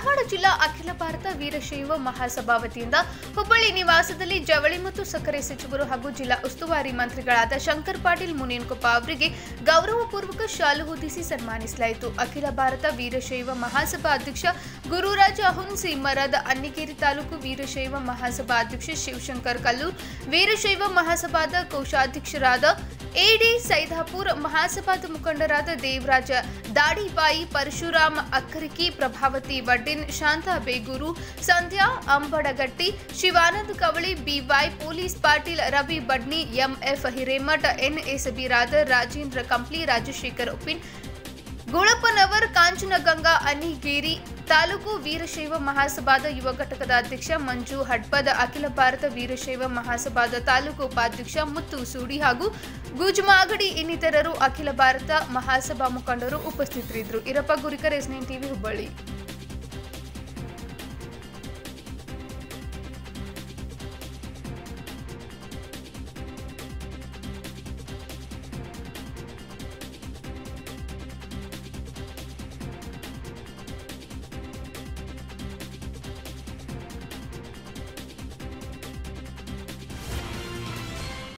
ಧಾರವಾಡ ಜಿಲ್ಲಾ ಅಖಿಲ ಭಾರತ ವೀರಶೈವ ಮಹಾಸಭಾ ವತಿಯಿಂದ ಹುಬ್ಬಳ್ಳಿ ನಿವಾಸದಲ್ಲಿ ಜವಳಿ ಮತ್ತು ಸಕ್ಕರೆ ಸಚಿವರು ಹಾಗೂ ಜಿಲ್ಲಾ ಉಸ್ತುವಾರಿ ಮಂತ್ರಿಗಳಾದ ಶಂಕರ್ ಪಾಟೀಲ್ ಮುನೇನ್ಕೊಪ್ಪ ಅವರಿಗೆ ಗೌರವಪೂರ್ವಕ ಶಾಲು ಹೊದಿಸಿ ಸನ್ಮಾನಿಸಲಾಯಿತು. ಅಖಿಲ ಭಾರತ ವೀರಶೈವ ಮಹಾಸಭಾ ಅಧ್ಯಕ್ಷ ಗುರುರಾಜ ಹುನ್ಸಿ ಮರದ ಅನ್ನಿಗೇರಿ ತಾಲೂಕು ವೀರಶೈವ ಮಹಾಸಭಾ ಅಧ್ಯಕ್ಷ ಶಿವಶಂಕರ್ ಕಲ್ಲೂರ್ ವೀರಶೈವ ಮಹಾಸಭಾದ ಕೋಶಾಧ್ಯಕ್ಷರಾದ ಎಡಿ ಸೈದಾಪುರ್ ಮಹಾಸಭಾದ ಮುಖಂಡರಾದ Devaraja Dadibai Parashurama Akkariki Prabhavati Vaddin Shanta Begur Sandhya Ambadagatti Shivananda Kavali BY police Patil Ravi Badni MF Hiremath NS Biradar Rajendra Kampli Rajashekhar Uppin Gulappanavar Kanchanaganga Anigeri taluk Veerashaiva ಮಹಾಸಭಾದ ಯುವ ಘಟಕದ ಅಧ್ಯಕ್ಷ ಮಂಜು ಹಡ್ಪದ, ಅಖಿಲ ಭಾರತ ವೀರಶೈವ ಮಹಾಸಭಾದ ತಾಲೂಕು ಉಪಾಧ್ಯಕ್ಷ ಮುತ್ತು ಸೂಡಿ ಹಾಗೂ ಗುಜ್ಮಾಗಡಿ ಇನ್ನಿತರರು ಅಖಿಲ ಭಾರತ ಮಹಾಸಭಾ ಮುಖಂಡರು ಉಪಸ್ಥಿತರಿದ್ದರು. ಇರಪ್ಪ, ಗುರಿಕರ್, ಎಸ್ ಟಿವಿ ಹುಬ್ಬಳ್ಳಿ.